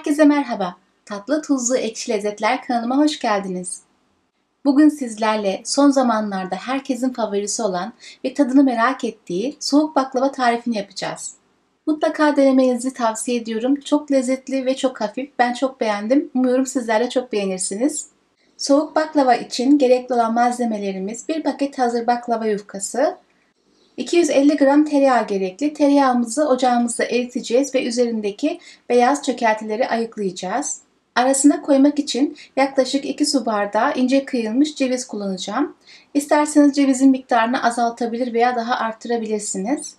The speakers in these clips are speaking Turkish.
Herkese merhaba. Tatlı Tuzlu Ekşi Lezzetler kanalıma hoş geldiniz. Bugün sizlerle son zamanlarda herkesin favorisi olan ve tadını merak ettiği soğuk baklava tarifini yapacağız. Mutlaka denemenizi tavsiye ediyorum. Çok lezzetli ve çok hafif. Ben çok beğendim. Umuyorum sizler de çok beğenirsiniz. Soğuk baklava için gerekli olan malzemelerimiz bir paket hazır baklava yufkası, 250 gram tereyağı gerekli. Tereyağımızı ocağımızda eriteceğiz ve üzerindeki beyaz çökeltileri ayıklayacağız. Arasına koymak için yaklaşık 2 su bardağı ince kıyılmış ceviz kullanacağım. İsterseniz cevizin miktarını azaltabilir veya daha arttırabilirsiniz.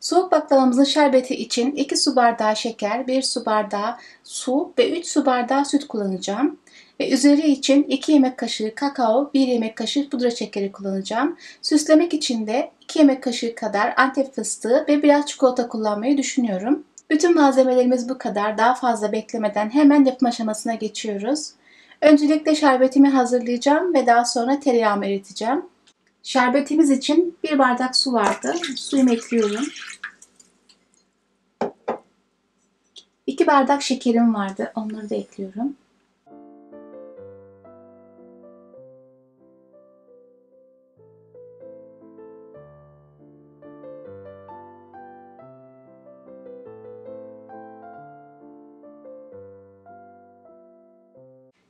Soğuk baklavamızın şerbeti için 2 su bardağı şeker, 1 su bardağı su ve 3 su bardağı süt kullanacağım. Ve üzeri için 2 yemek kaşığı kakao, 1 yemek kaşığı pudra şekeri kullanacağım. Süslemek için de 2 yemek kaşığı kadar antep fıstığı ve biraz çikolata kullanmayı düşünüyorum. Bütün malzemelerimiz bu kadar. Daha fazla beklemeden hemen yapım aşamasına geçiyoruz. Öncelikle şerbetimi hazırlayacağım ve daha sonra tereyağımı eriteceğim. Şerbetimiz için bir bardak su vardı. Suyumu ekliyorum. 2 bardak şekerim vardı. Onları da ekliyorum.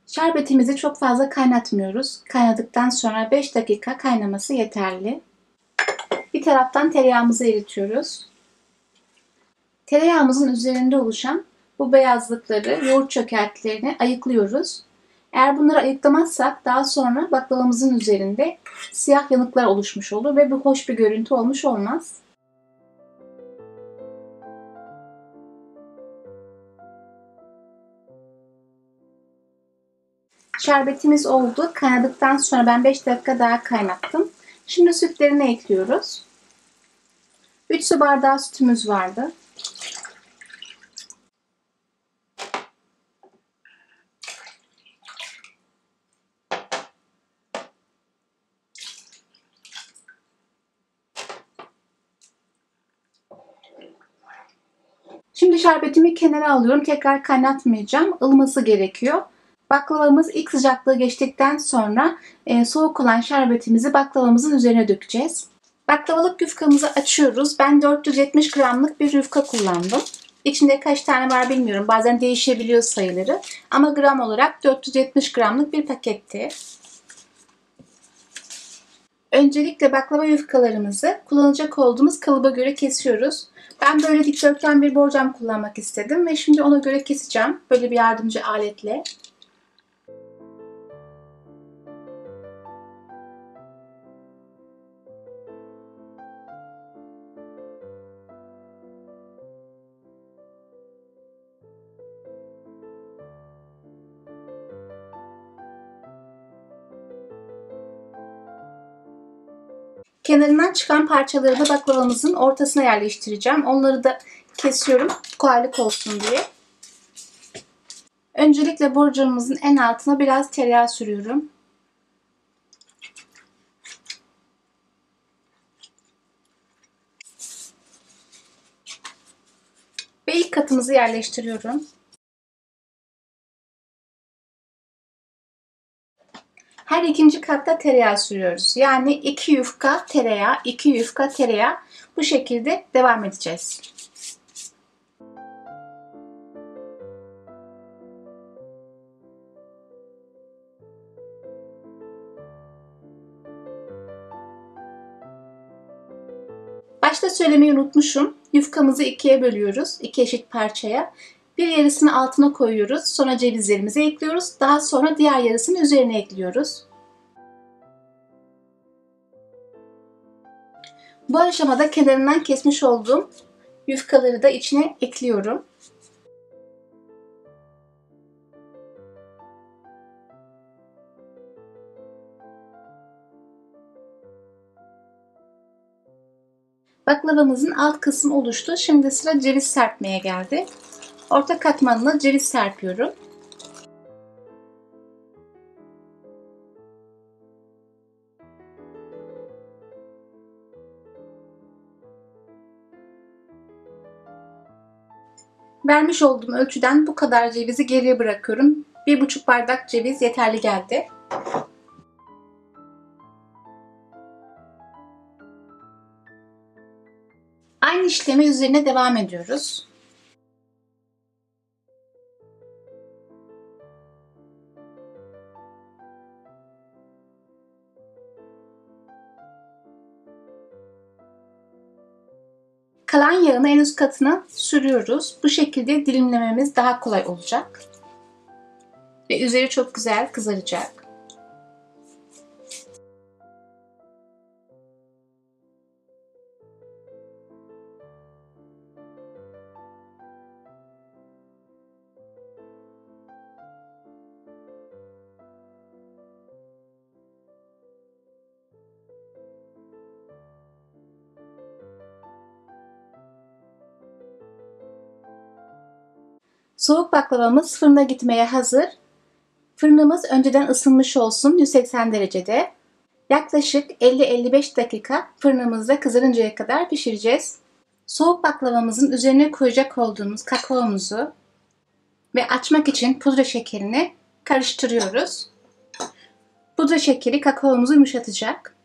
Şerbetimizi çok fazla kaynatmıyoruz. Kaynadıktan sonra 5 dakika kaynaması yeterli. Bir taraftan tereyağımızı eritiyoruz. Tereyağımızın üzerinde oluşan bu beyazlıkları, yoğurt çökeltilerini ayıklıyoruz. Eğer bunları ayıklamazsak daha sonra baklavamızın üzerinde siyah yanıklar oluşmuş olur ve bu hoş bir görüntü olmuş olmaz. Şerbetimiz oldu. Kaynadıktan sonra ben 5 dakika daha kaynattım. Şimdi sütlerini ekliyoruz. 3 su bardağı sütümüz vardı. Şimdi şerbetimi kenara alıyorum. Tekrar kaynatmayacağım. Ilması gerekiyor. Baklavamız ilk sıcaklığı geçtikten sonra e, soğuk olan şerbetimizi baklavamızın üzerine dökeceğiz. Baklavalık yufkamızı açıyoruz. Ben 470 gramlık bir yufka kullandım. İçinde kaç tane var bilmiyorum. Bazen değişebiliyor sayıları. Ama gram olarak 470 gramlık bir paketti. Öncelikle baklava yufkalarımızı kullanacak olduğumuz kalıba göre kesiyoruz. Ben böyle dikdörtgen bir borcam kullanmak istedim ve şimdi ona göre keseceğim. Böyle bir yardımcı aletle. Kenarından çıkan parçaları da baklavamızın ortasına yerleştireceğim. Onları da kesiyorum kolaylık olsun diye. Öncelikle borcamımızın en altına biraz tereyağı sürüyorum. Ve ilk katımızı yerleştiriyorum. Her ikinci katta tereyağı sürüyoruz. Yani iki yufka tereyağı, iki yufka tereyağı. Bu şekilde devam edeceğiz. Başta söylemeyi unutmuşum. Yufkamızı ikiye bölüyoruz. iki eşit parçaya. Bir yarısını altına koyuyoruz. Sonra cevizlerimizi ekliyoruz. Daha sonra diğer yarısını üzerine ekliyoruz. Bu aşamada kenarından kesmiş olduğum yufkaları da içine ekliyorum. Baklavamızın alt kısmı oluştu. Şimdi sıra ceviz serpmeye geldi. Orta katmanına ceviz serpiyorum. Vermiş olduğum ölçüden bu kadar cevizi geriye bırakıyorum. Bir buçuk bardak ceviz yeterli geldi. Aynı işlemi üzerine devam ediyoruz. Kalan yağını en üst katına sürüyoruz. Bu şekilde dilimlememiz daha kolay olacak. Ve üzeri çok güzel kızaracak. Soğuk baklavamız fırına gitmeye hazır. Fırınımız önceden ısınmış olsun 180 derecede. Yaklaşık 50-55 dakika fırınımızda kızarıncaya kadar pişireceğiz. Soğuk baklavamızın üzerine koyacak olduğumuz kakaomuzu ve açmak için pudra şekerini karıştırıyoruz. Pudra şekeri kakaomuzu yumuşatacak.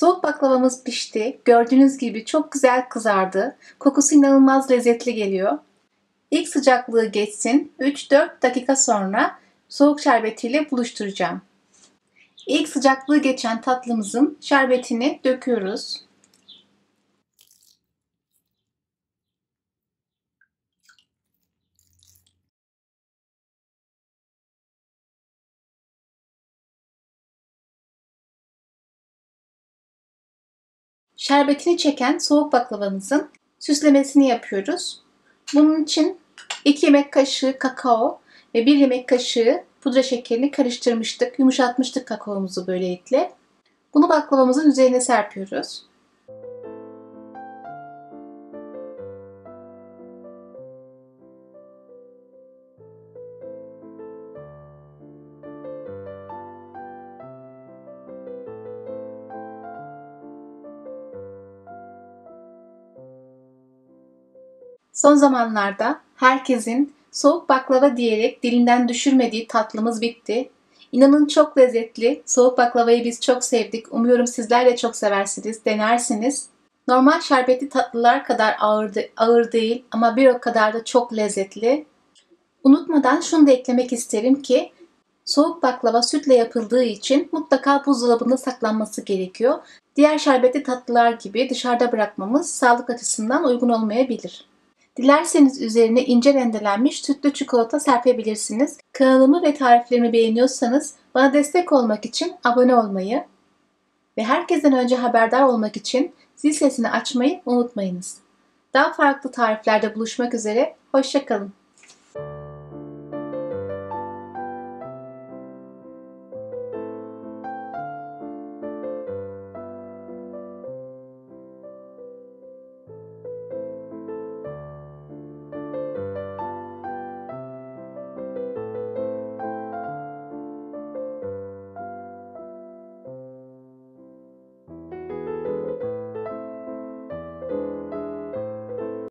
Soğuk baklavamız pişti. Gördüğünüz gibi çok güzel kızardı. Kokusu inanılmaz lezzetli geliyor. İlk sıcaklığı geçsin. 3-4 dakika sonra soğuk şerbetiyle buluşturacağım. İlk sıcaklığı geçen tatlımızın şerbetini döküyoruz. Şerbetini çeken soğuk baklavamızın süslemesini yapıyoruz. Bunun için 2 yemek kaşığı kakao ve 1 yemek kaşığı pudra şekerini karıştırmıştık. Yumuşatmıştık kakaomuzu böylelikle. Bunu baklavamızın üzerine serpiyoruz. Son zamanlarda herkesin soğuk baklava diyerek dilinden düşürmediği tatlımız bitti. İnanın çok lezzetli. Soğuk baklavayı biz çok sevdik. Umuyorum sizler de çok seversiniz, denersiniz. Normal şerbetli tatlılar kadar ağır, ağır değil ama bir o kadar da çok lezzetli. Unutmadan şunu da eklemek isterim ki soğuk baklava sütle yapıldığı için mutlaka buzdolabında saklanması gerekiyor. Diğer şerbetli tatlılar gibi dışarıda bırakmamız sağlık açısından uygun olmayabilir. Dilerseniz üzerine ince rendelenmiş sütlü çikolata serpebilirsiniz. Kanalımı ve tariflerimi beğeniyorsanız bana destek olmak için abone olmayı ve herkesten önce haberdar olmak için zil sesini açmayı unutmayınız. Daha farklı tariflerde buluşmak üzere, hoşçakalın.